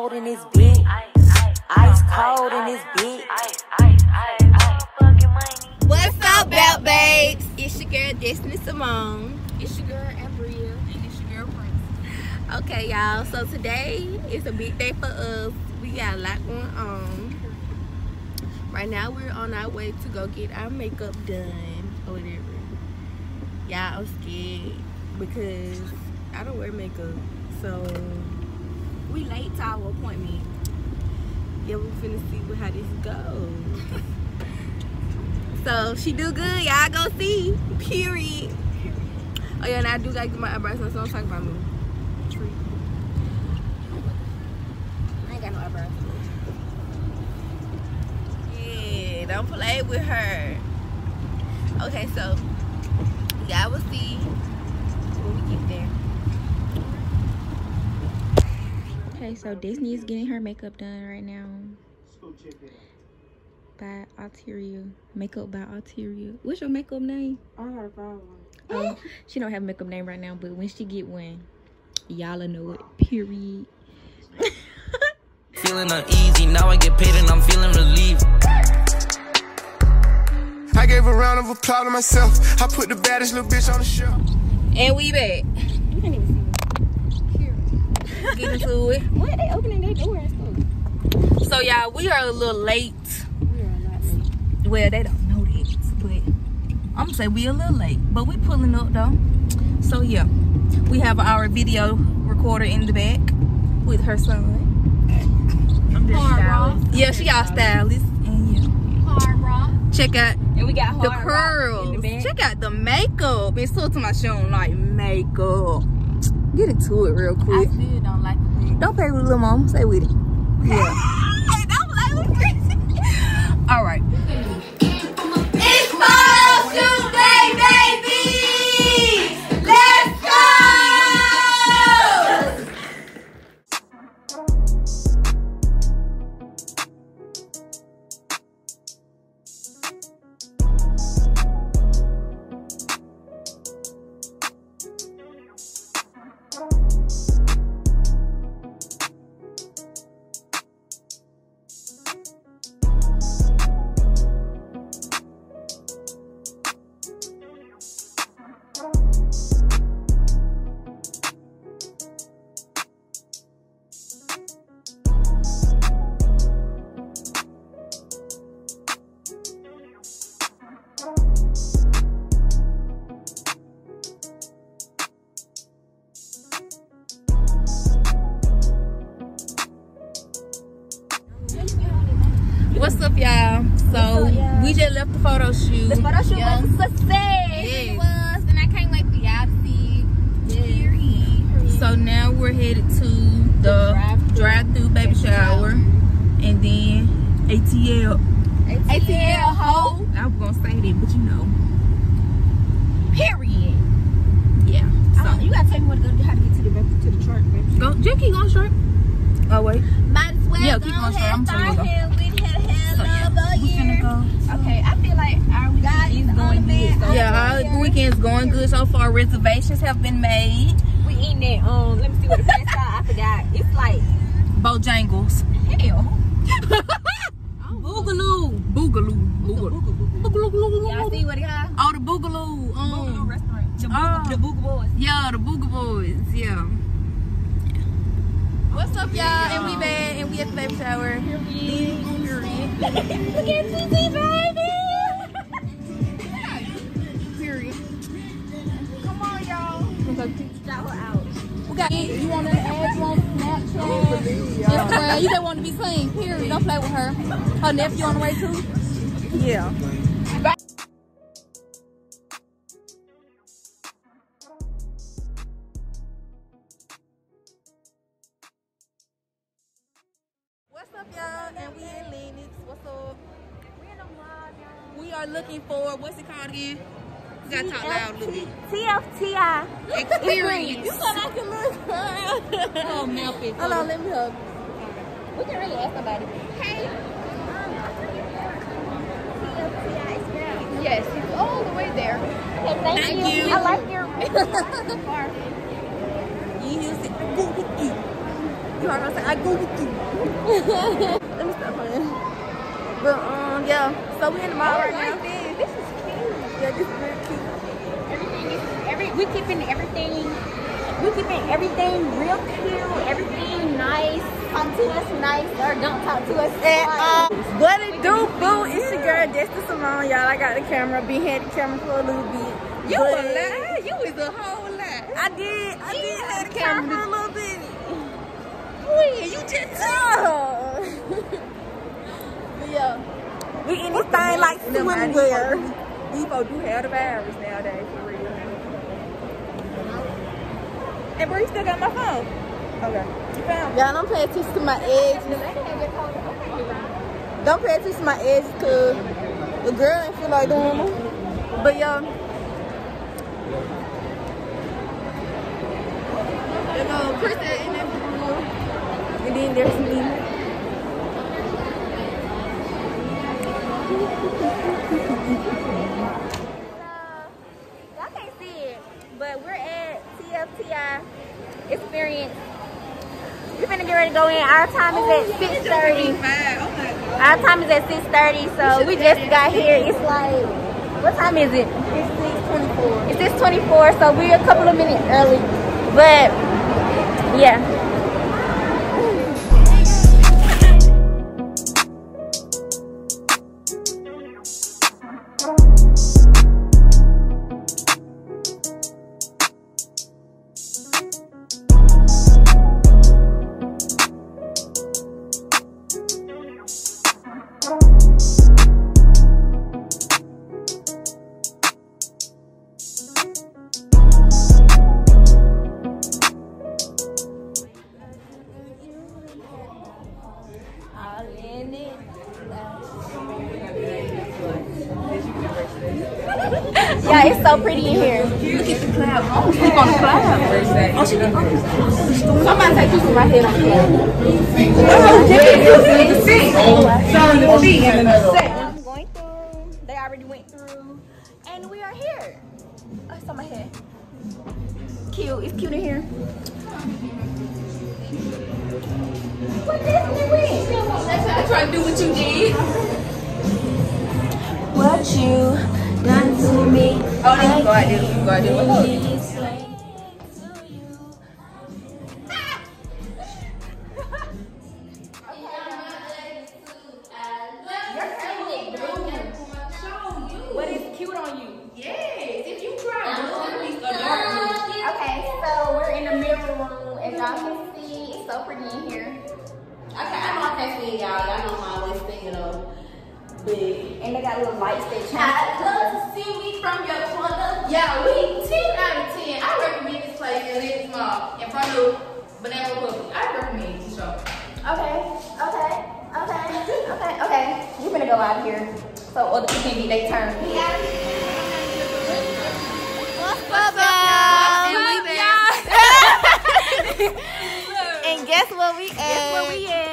cold in this bitch. Ice cold in this bitch. What's up, Belt Babes? It's your girl Destini Symone. It's your girl Ambria and it's your girl Prince. Okay, y'all. So today is a big day for us. We got a lot going on. Right now, we're on our way to go get our makeup done or whatever. Y'all, I'm scared because I don't wear makeup. So we late to our appointment. Yeah, we finna see how this goes. So she do good, y'all go see. Period. Oh yeah, and I do gotta get my eyebrows done, so don't talk about me. I ain't got no eyebrows. Yeah, don't play with her. Okay, so y'all will see when we get there. Okay, so Disney is getting her makeup done right now. By Alteria. Makeup by Alteria. What's your makeup name? I gotta find one. Um, she don't have a makeup name right now, but when she get one, y'all know it. Period. Feeling uneasy, now I get paid and I'm feeling relieved. I gave a round of applause to myself. I put the baddest little bitch on the shelf. And we back. You can't even see. Get into it. What? They opening their door and stuff. So y'all, we are a little late. We are not late. Well, they don't know that, but I'm gonna say we a little late, but we pulling up though. So yeah, we have our video recorder in the back with her son. I'm just Hard Yeah, she our stylist, and yeah, Hard rock. check out And we got the rock curls. the. Check out the makeup. It's so to my show like makeup. Get into it real I quick. still don't like the Don't play with little mom. Stay with it. Yeah. don't play with Chris. All right. What's up, y'all? So we just left the photo shoot. The photo shoot Yeah. was a success. Yes. It was, and I can't wait for y'all to see. Period. So now we're headed to the drive-thru. drive-through baby shower, and then ATL. ATL ho. I was gonna say that, but you know, Period. yeah. So you gotta tell me what to go, how to get to the to the church, go, just keep going short. Oh wait, Might as well Yeah, go keep on ahead straight. I'm start gonna Okay, I feel like our weekend is going good. So Yeah, our weekend's going good so far. Reservations have been made. we eating that. Um, let me see what the place called. I forgot. It's like Bojangles. hell. Boogaloo. Boogaloo. Boogaloo. Boogaloo. Boogaloo. Y'all see what it called? Oh, the Boogaloo. Um, restaurant. The Oh. the Booga Boys. Yeah, the Booga Boys. Yeah. What's up, y'all? And we back, and we at the baby shower. Here we Period. Look at TT, baby. Period. Come on, y'all. Shout her out. We got you want to add you on Snapchat, Instagram. You just want to be clean. Period. Don't play with her. Her nephew on the way too. Yeah. What's are looking for what's it called again? You gotta talk loud a little bit. TFTI. Experience. You said I can look girl. Oh. Hold on, let me hug. We can really ask somebody. Hey. TFTI experience. Yes, it's all the way there. Okay, thank, Thank you. you. I like your. You use it. You heard what I said? I go with you. Let me stop playing. But um, yeah. So we in the mall right now. This is cute. Yeah, this is very cute. Everything is every we keeping everything we keeping everything real cute, everything nice. Talk to us nice or don't talk to us. Nice. um, what it do, boo? It's your girl, Destini Symone. Y'all, I got the camera. Been had the camera for a little bit. you but a lie. You was a whole lie. I did. I You did have the camera for a little bit. When? You just Oh. Yeah, we in this thing like swimwear. Folks do have the virus nowadays, for real. And you still got my phone. Okay. You found Y'all don't pay attention to my edges. Don't pay attention to my edges because the girl ain't feel like doing them. But yeah. There go Chris in that room. And then there's me. Y'all can't see it, but we're at TFTI Experience. We're gonna get ready to go in. Our time is at 6:30. Our time is at 6:30, so we just got here. It's like, what time is it? It's 624. It's 6:24, so we're a couple of minutes early. But yeah. It's so pretty in here. Look at the cloud. Oh, she's on the cloud. Oh, she Somebody take you from my head on the cloud. I'm going through. They already went through. And we are here. Oh, it's on my head. Cute. It's cute in here. What Disney went? I tried to do what you did. What you done to me? Oh, then you go out there. Go out there. See me from your corner. Yeah, we 10 out of 10. I recommend this place in Lenox Mall in front of Banana Republic. I recommend it for sure. Okay, okay, okay, okay, okay. We're gonna go out here so other people can get their turn. What's up, y'all? And guess what we at? Guess where we at?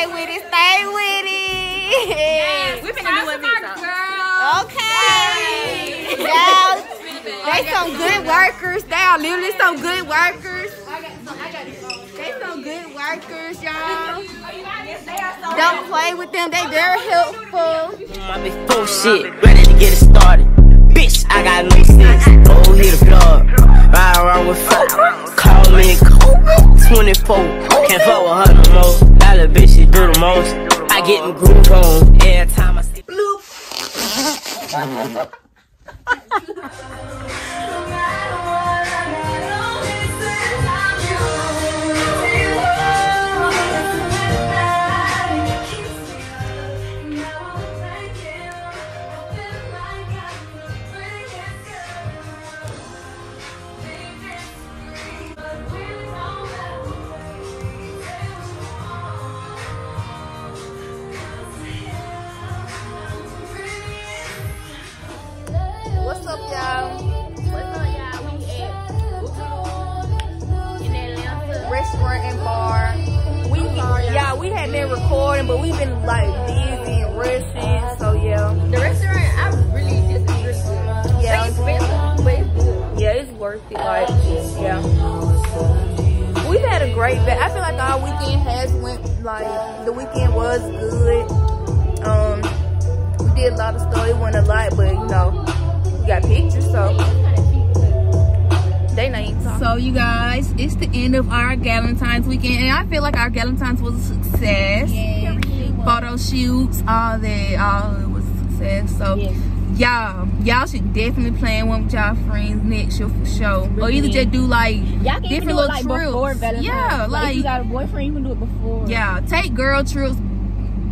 Don't play with it, stay with it. We're gonna do a Okay. Y'all, they some good workers. They are literally some good workers. They some good workers, y'all. Don't play with them. They very helpful. My big full shit, ready to get it started. Bitch, I got no sense. Oh, hit the plug. Ride around with folk. Call me cold. 24. Can't fuck with her no more. That little bitch, she do the most. I get in groove on every time I see bloop. the end of our Galentine's weekend, and I feel like our Galentine's was a success. Photo shoots, all that, all it was a success. So y'all, y'all should definitely plan one with y'all friends next year for sure, or either just do like Y'all different little like trips. Yeah, if like you got a boyfriend, you can do it before. yeah, take girl trips,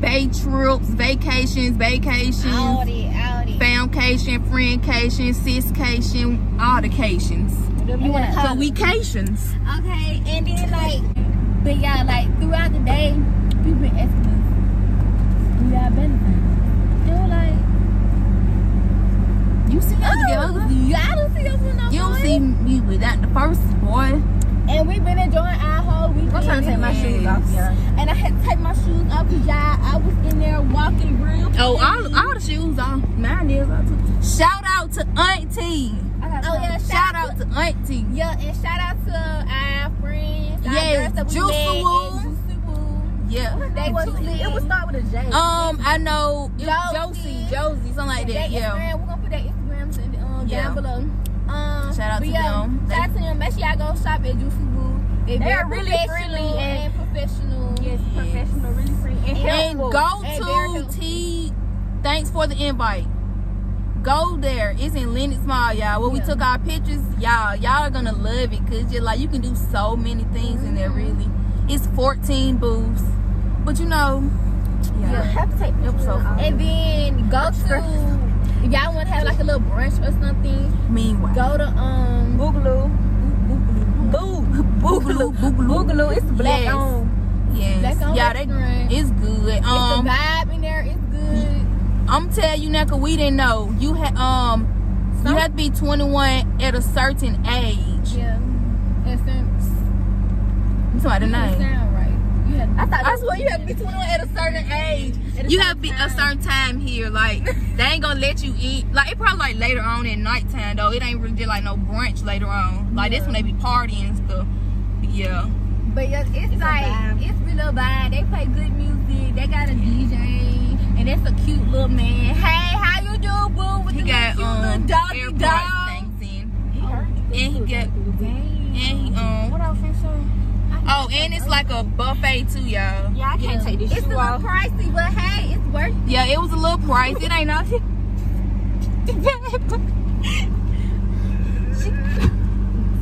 bay trips, vacations, vacations. Audi, Audi. Famcation, friendcation, siscation, all the cations. You want to So call it. weekations. Okay, and then like, but yeah, like throughout the day, people been asking us, do y'all Valentine's? And we're like, You see us together. y'all don't see us with no You don't see me without the first boy. And we've been enjoying our whole weekend. I'm trying to take my shoes off, y'all. And I had to take my shoes off because y'all, I was in there walking real. Oh, all, all the shoes on. Mine is. Shout out to Auntie. Oh yeah, Shout out to Auntie. Yeah, and shout out to our friends. our Yes, girls that we Juicy met Woo. at Juicy Woo. Yeah. They was. It was start with a J. Um, I know it Josie. Josie, Josie, something like They that. Yeah. Instagram, we're gonna put that Instagrams in, um, Yeah. down below. Um, Shout out to yeah, them. Shout out to them. Make sure y'all go shop at Juicy Woo. They They're really friendly and, and- professional. Yes, professional, really friendly and And go And to. T. Thanks for the invite. Go there. It's in Lenox Mall, y'all. Where we took our pictures, y'all. Y'all are gonna love it because just like you can do so many things in there. Mm-hmm. Really, it's 14 booths, but you know, You yeah. have to take It was so fun. And then go to if y'all want to have like a little brunch or something. Meanwhile, Go to um Boogaloo. Boo Boogaloo, Boogaloo. Boogaloo. It's black Yes. on. yes, Black on yeah, they, it's good. I'm telling you now, cause we didn't know you had um, you Some- had to be 21 at a certain age. Yeah. You talking about the you name? You had. I thought I swear you have to be 21 at a certain age. A You certain have to be a certain time here. Like they ain't gonna let you eat. Like it probably like later on at nighttime though. It ain't really just like no brunch later on. Like that's when they be partying and stuff. But yeah. But yeah, it's, a like it's really a vibe. They play good music. They got a DJ, and that's a cute little man. Hey, how you do, boo? With He the got cute um little doggy dog. things in. Oh, And he got and he um what else? Oh, and it's like a buffet too, y'all. Yeah, I can't take this It's a little pricey, but hey, it's worth it. Yeah, it was a little price. It ain't nothing.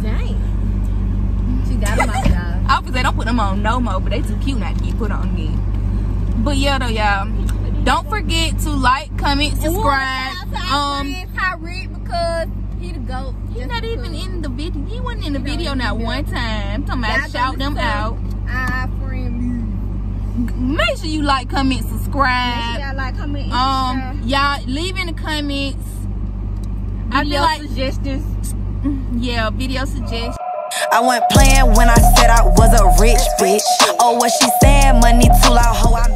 Dang. She got him out, y'all. I was say don't put them on no more, but they too cute not to get put on again. But yeah though, y'all. Don't forget to like, comment, subscribe. Um Tyreek because he the goat. he's not even in the video. He wasn't in the video not one time. Talking about shout them out. Our friend. Make sure you like, comment, Make sure subscribe. y'all like, comment, and Um, y'all leave in the comments. I Video feel like suggestions. yeah, video suggestions. I wasn't playing when I said I was a rich bitch. Oh, what she saying? Money too loud, hoe. I